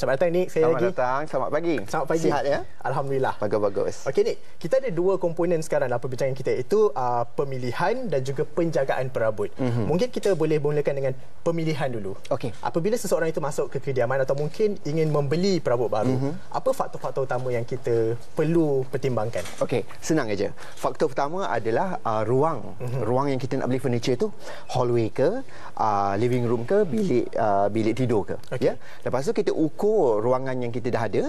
Selamat datang Nick, saya Selamat lagi. datang, selamat pagi. Selamat pagi. Sihat ya? Alhamdulillah. Bagus-bagus. Okey Nick, kita ada dua komponen sekarang dalam perbincangan kita iaitu uh, pemilihan dan juga penjagaan perabot. Mm-hmm. Mungkin kita boleh mulakan dengan pemilihan dulu. Okey. Apabila seseorang itu masuk ke kediaman atau mungkin ingin membeli perabot baru, mm-hmm. apa faktor-faktor utama yang kita perlu pertimbangkan? Okey, senang aja. Faktor pertama adalah uh, ruang. Mm-hmm. Ruang yang kita nak beli furniture tu hallway ke, uh, living room ke, bilik uh, bilik tidur ke. Okey. Ya. Lepas tu kita ukur ruangan yang kita dah ada.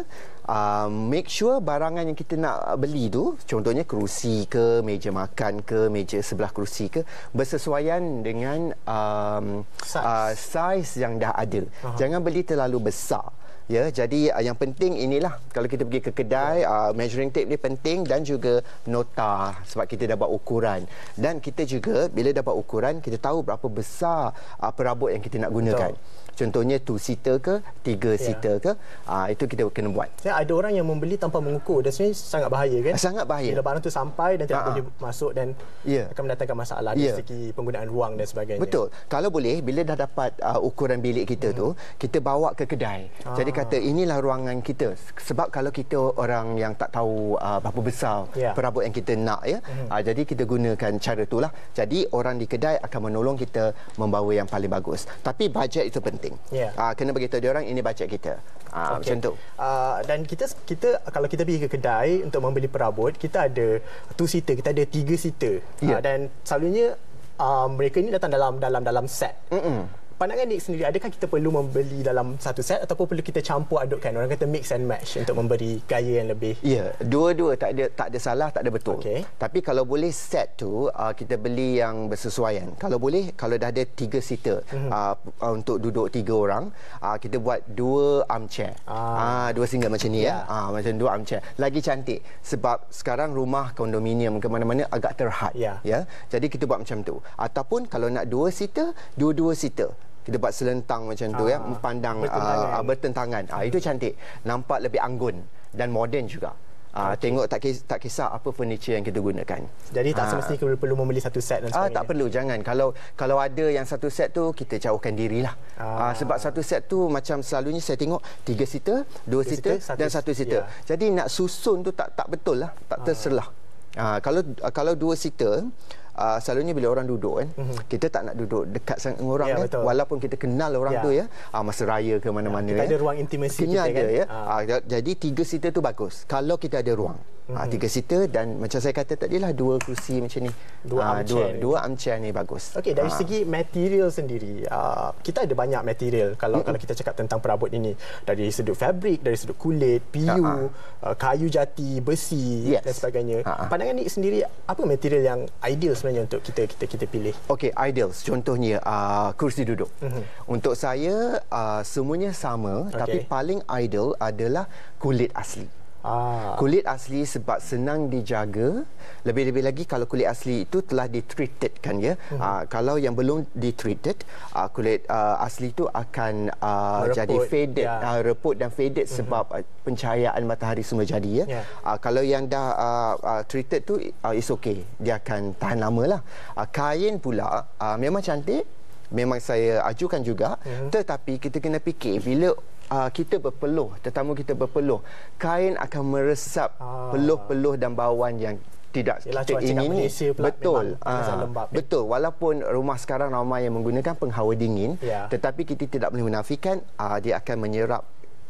Uh, make sure barangan yang kita nak beli tu, contohnya kerusi ke, meja makan ke, meja sebelah kerusi ke, bersesuaian dengan um, Saiz. Uh, saiz yang dah ada. Aha. Jangan beli terlalu besar. Ya, jadi uh, yang penting inilah kalau kita pergi ke kedai uh, measuring tape ni penting dan juga nota sebab kita dah buat ukuran dan kita juga bila dapat ukuran kita tahu berapa besar uh, perabot yang kita nak gunakan. Betul. Contohnya two seater ke, tiga seater ke, uh, itu kita kena buat. Ya, ada orang yang membeli tanpa mengukur dan sebenarnya sangat bahaya kan? Sangat bahaya. Bila barang tu sampai dan tidak Ha-ha. boleh masuk dan Ya. akan mendatangkan masalah dari Ya. segi penggunaan ruang dan sebagainya. Betul. Kalau boleh bila dah dapat uh, ukuran bilik kita hmm. tu, kita bawa ke kedai. Ah. Jadi kata inilah ruangan kita. Sebab kalau kita orang yang tak tahu uh, berapa besar Ya. perabot yang kita nak ya. Hmm. Uh, jadi kita gunakan cara itulah. Jadi orang di kedai akan menolong kita membawa yang paling bagus. Tapi bajet itu penting. Ya. Uh, kena beritahu dia orang ini bajet kita. Uh, okay. Macam tu. Uh, dan kita kita kalau kita pergi ke kedai untuk membeli perabot, kita ada two seater, kita ada tiga seater. Ya. Uh, dan selalunya uh, mereka ni datang dalam dalam dalam set. Mm-mm. Pandangan Nick sendiri, adakah kita perlu membeli dalam satu set ataupun perlu kita campur adukkan? Orang kata mix and match untuk memberi gaya yang lebih. Ya, dua-dua tak ada tak ada salah, tak ada betul. Okey. Tapi kalau boleh set tu uh, kita beli yang bersesuaian. Kalau boleh kalau dah ada tiga seater mm-hmm. uh, uh, untuk duduk tiga orang, uh, kita buat dua armchair. Ah. Ah, dua single macam ni Ya. ya. Ah, macam dua armchair. Lagi cantik sebab sekarang rumah kondominium ke mana-mana agak terhad Ya. ya. Jadi kita buat macam tu. Ataupun kalau nak dua seater, dua-dua seater. Kita buat selentang macam tu ya, Ah, memandang bertentangan. uh, bertentangan. Ah itu cantik. Nampak lebih anggun dan moden juga. Ah tengok tak kisah, tak kisah apa furniture yang kita gunakan. Jadi tak Ah. semestinya kita perlu membeli satu set dan Ah sebagainya. tak perlu jangan. Kalau kalau ada yang satu set tu kita jauhkan dirilah. Ah. Ah. sebab satu set tu macam selalunya saya tengok tiga seater, dua seater seater, dan satu- seater. ya. Jadi nak susun tu tak tak betul lah, tak terselah. Ah kalau kalau dua seater Uh, selalunya bila orang duduk kan mm-hmm. kita tak nak duduk dekat sangat dengan orang Ya, kan betul. walaupun kita kenal orang Ya. tu ya uh, masa raya ke mana-mana kita ya. ada ruang intimasi kita ada kan? ya Ah. uh, jadi tiga seater tu bagus kalau kita ada ruang mm-hmm. uh, tiga seater dan macam saya kata tadi lah dua kerusi macam ni Dua Ah, armchair dua, ni. dua armchair ni bagus Okey dari Ah. segi material sendiri uh, kita ada banyak material kalau mm kalau kita cakap tentang perabot ini dari sudut fabrik dari sudut kulit PU uh, kayu jati besi Yes. dan sebagainya Ha-ha. pandangan Nick sendiri apa material yang ideal sebenarnya untuk kita kita kita pilih Okey, ideals. Contohnya uh, kursi duduk. Mhm. Mm-hmm. Untuk saya uh, semuanya sama, okay. tapi paling ideal adalah kulit asli. Ah Kulit asli sebab senang dijaga. Lebih-lebih lagi kalau kulit asli itu telah ditreated kan ya. Mm-hmm. Uh, kalau yang belum ditreated, uh, kulit uh, asli itu akan uh, Mereput, jadi faded, ya. Uh, reput dan faded mm-hmm. sebab uh, pencahayaan matahari semua jadi ya. Ya. Uh, kalau yang dah uh, uh, treated tu uh, is okay. Dia akan tahan lama lah. Uh, kain pula uh, memang cantik. Memang saya ajukan juga. Mm-hmm. Tetapi kita kena fikir bila uh, kita berpeluh, tetamu kita berpeluh, kain akan meresap Ah. peluh-peluh dan bauan yang tidak Yelah, kita ingini. Pula betul. sangat Ah, ya. betul. Walaupun rumah sekarang ramai yang menggunakan penghawa dingin, Ya. tetapi kita tidak boleh menafikan uh, dia akan menyerap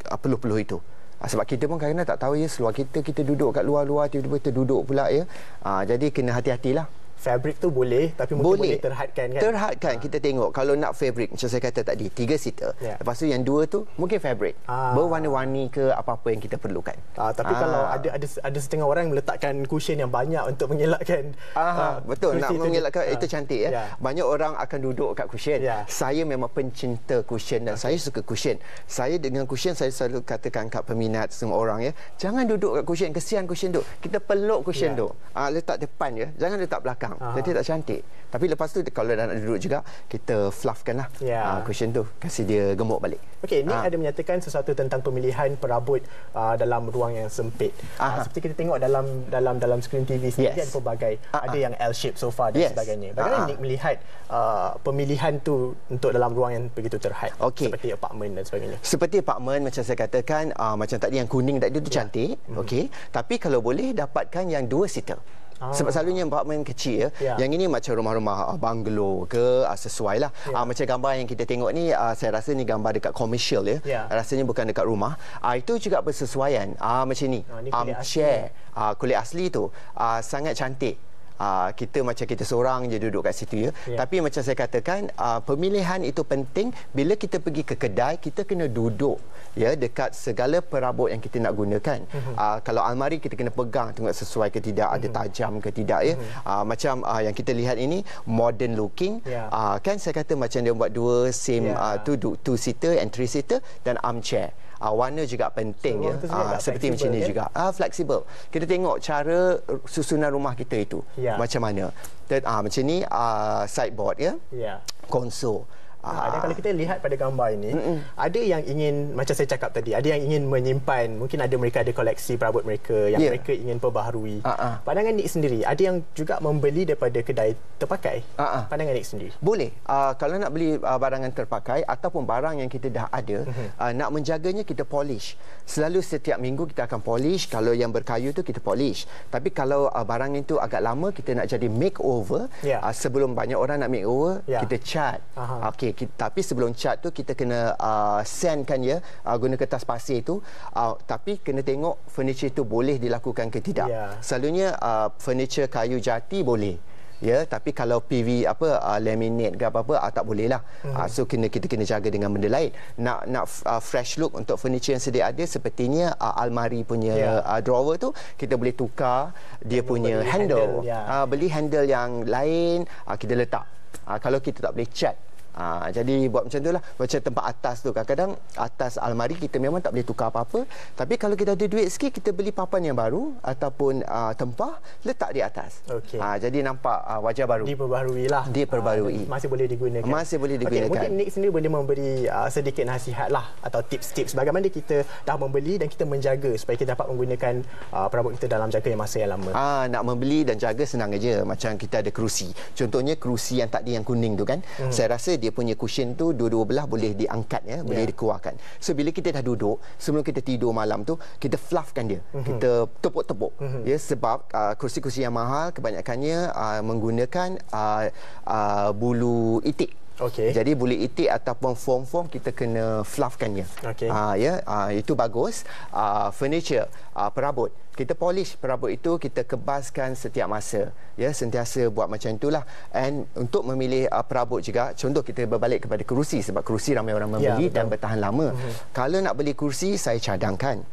uh, peluh-peluh itu. Sebab kita pun kadang-kadang tak tahu ya seluar kita kita duduk kat luar-luar tiba-tiba terduduk pula ya. Ah, jadi kena hati-hatilah. Fabrik tu boleh tapi mungkin boleh, boleh terhadkan kan Terhadkan kita tengok kalau nak fabric macam saya kata tadi tiga seater. Ya. Lepas tu yang dua tu mungkin fabric. Ah. Berwarna-warni ke apa-apa yang kita perlukan. Ah, tapi Ah. kalau ada ada ada setengah orang meletakkan cushion yang banyak untuk mengelakkan Ah, betul nak mengelakkan Ah. itu cantik ya. Ya. Banyak orang akan duduk kat cushion. Ya. Saya memang pencinta cushion dan saya suka cushion. Saya dengan cushion saya selalu katakan kat peminat semua orang ya, jangan duduk kat cushion, kesian cushion tu. Kita peluk cushion Ya. tu. Ah letak depan ya, jangan letak belakang. Panjang. Aha. Jadi tak cantik. Tapi lepas tu kalau dah nak duduk juga, kita fluffkan lah Ya. uh, cushion tu. Kasih dia gemuk balik. Okey, Nick Ah. ada menyatakan sesuatu tentang pemilihan perabot uh, dalam ruang yang sempit. Uh, Aha. seperti kita tengok dalam dalam dalam skrin TV sendiri Yes. ada pelbagai, Ah, ada ah. yang L shape sofa dan Yes. sebagainya. Bagaimana Ah, ah. Nick melihat uh, pemilihan tu untuk dalam ruang yang begitu terhad Okey. seperti apartmen dan sebagainya. Seperti apartmen macam saya katakan uh, macam tadi yang kuning tadi tu Ya. cantik, Mhm. okey. Tapi kalau boleh dapatkan yang dua seater. Ah. Sebab selalunya apartmen kecil ya. Ya. Yang ini macam rumah-rumah uh, bungalow ke uh, sesuai lah. Ya. Uh, macam gambar yang kita tengok ni uh, saya rasa ni gambar dekat commercial ya. Ya. Rasanya bukan dekat rumah. Uh, itu juga bersesuaian. Uh, macam ni. Ah, ni kulit Armchair. Uh, kulit asli tu uh, sangat cantik. Uh, kita macam kita seorang je duduk kat situ ya. Ya. Tapi macam saya katakan uh, pemilihan itu penting bila kita pergi ke kedai kita kena duduk ya dekat segala perabot yang kita nak gunakan. Mhm. Uh, kalau almari kita kena pegang tengok sesuai ke tidak ada tajam ke tidak ya. Uh, macam uh, yang kita lihat ini modern looking. Mhm. Ya. Uh, kan saya kata macam dia buat dua same Ya. uh, tu du- two seater and three seater dan armchair. Uh, warna juga penting So, ya. tu sendiri Uh, seperti macam ni kan? juga. Ah fleksibel. Kita tengok cara susunan rumah kita itu Ya. macam mana. Dan ah macam ni ah sideboard ya. Ya. Konsol. Ah, dan kalau kita lihat pada gambar ini, Mm-mm. ada yang ingin macam saya cakap tadi, ada yang ingin menyimpan, mungkin ada mereka ada koleksi perabot mereka yang Ya. mereka ingin perbaharui. Ah, ah. Pandangan Nick sendiri, ada yang juga membeli daripada kedai terpakai. Ah. Pandangan Nick sendiri. Boleh. Uh, kalau nak beli uh, barangan terpakai ataupun barang yang kita dah ada, Mhm. uh, nak menjaganya kita polish. Selalu setiap minggu kita akan polish. Kalau yang berkayu tu kita polish. Tapi kalau uh, barang itu agak lama kita nak jadi makeover, Ya. uh, sebelum banyak orang nak makeover, Ya. kita cat. Aha. Okey, tapi sebelum cat tu kita kena uh, sandkan ya, uh, guna kertas pasir tu. Uh, tapi kena tengok furniture itu boleh dilakukan ke tidak. Ya. Selalunya uh, furniture kayu jati boleh. Ya, tapi kalau PV apa uh, laminate ke apa-apa uh, tak boleh lah. Mhm. Uh, so kena kita kena jaga dengan benda lain. Nak nak uh, fresh look untuk furniture yang sedia ada sepertinya uh, almari punya Ya. uh, drawer tu kita boleh tukar dia Kita punya handle. handle, ya. Uh, beli handle yang lain uh, kita letak. Uh, kalau kita tak boleh cat Ha, jadi buat macam tu lah Macam tempat atas tu Kadang-kadang atas almari kita memang tak boleh tukar apa-apa Tapi kalau kita ada duit sikit Kita beli papan yang baru Ataupun uh, tempah Letak di atas Okey. ha, Jadi nampak uh, wajah baru Diperbaharui lah. Diperbaharui. Ah, masih boleh digunakan. Masih boleh digunakan. Okey, mungkin Nick sendiri boleh memberi uh, sedikit nasihat lah atau tips-tips bagaimana kita dah membeli dan kita menjaga supaya kita dapat menggunakan uh, perabot kita dalam jangka yang masa yang lama. Ah, nak membeli dan jaga senang aja macam kita ada kerusi. Contohnya kerusi yang tadi yang kuning tu kan. Hmm. Saya rasa dia punya cushion tu dua-dua belah boleh diangkat ya, boleh Ya. dikeluarkan. So bila kita dah duduk, sebelum kita tidur malam tu, kita fluffkan dia. Hmm. Kita tepuk-tepuk. Hmm. Ya sebab uh, kerusi-kerusi yang mahal kebanyakannya uh, menggunakan uh, uh, bulu itik. Okey. Jadi bulu itik ataupun foam-foam kita kena fluffkannya. Okey. Ah ya, ah, itu bagus. Ah, furniture, ah, perabot. Kita polish perabot itu kita kebaskan setiap masa. Ya, sentiasa buat macam itulah. And untuk memilih ah, perabot juga, contoh kita berbalik kepada kerusi sebab kerusi ramai orang Ya, membeli betul. dan bertahan lama. Mm-hmm. Kalau nak beli kerusi, saya cadangkan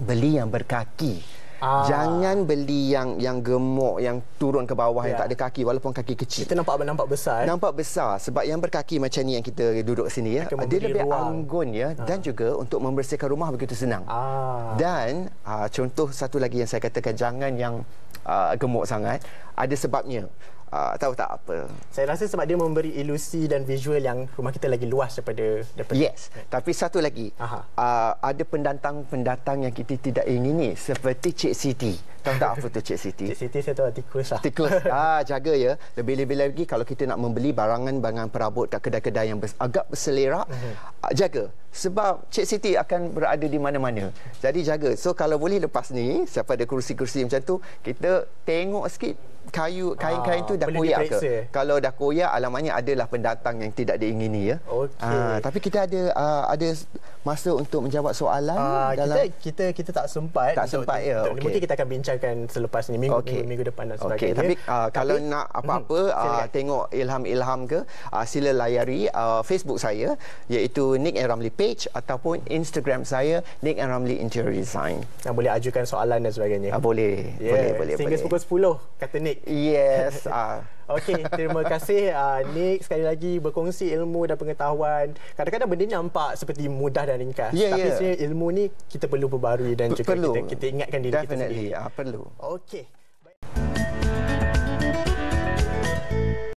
beli yang berkaki. Ah. Jangan beli yang yang gemuk yang turun ke bawah yang Ya. tak ada kaki walaupun kaki kecil. Kita nampak nampak besar. eh. Nampak besar sebab yang berkaki macam ni yang kita duduk sini ya. Dia lebih ruang. anggun ya dan juga untuk membersihkan rumah begitu senang. Ah. Dan uh, contoh satu lagi yang saya katakan jangan yang uh, gemuk sangat. Ada sebabnya. Uh, tahu tak apa? Saya rasa sebab dia memberi ilusi dan visual yang rumah kita lagi luas daripada daripada Yes. Tapi satu lagi. Aha. Uh, ada pendatang-pendatang yang kita tidak ingini seperti Cik Siti. Tahu tak apa tu Cik Siti? Cik Siti saya tahu tikus lah. Tikus. ah, jaga ya. Lebih-lebih lagi kalau kita nak membeli barangan-barangan perabot kat kedai-kedai yang bers- agak berselerak, Mhm. uh jaga. Sebab Cik Siti akan berada di mana-mana. Jadi jaga. So kalau boleh lepas ni, siapa ada kerusi-kerusi macam tu, kita tengok sikit kayu kain-kain Ah, tu dah koyak ke. Kalau dah koyak alamatnya adalah pendatang yang tidak diingini ya. Okey. Ah, tapi kita ada uh, ada masa untuk menjawab soalan Ah, dalam kita kita kita tak sempat Tak sempat, ya, untuk- okey. mungkin kita akan bincangkan selepas ni minggu Okey. minggu, minggu depan dan Okey, sebagainya tapi uh, kalau nak apa-apa Mhm, uh, tengok ilham-ilham ke uh, sila layari uh, Facebook saya iaitu Nick and Ramli page ataupun Instagram saya Nick and Ramli Interior Design. yang boleh ajukan soalan dan sebagainya. Uh, boleh, Yeah, boleh, boleh, Sehingga boleh. pukul 10 kata Nick. Yes. Uh, Okey, terima kasih uh, Nick sekali lagi berkongsi ilmu dan pengetahuan. Kadang-kadang benda ni nampak seperti mudah dan ringkas. Ya, tapi ya. sebenarnya ilmu ni kita perlu perbarui dan juga perlu. kita, kita ingatkan diri kita Definitely, sendiri. uh, perlu. Okey.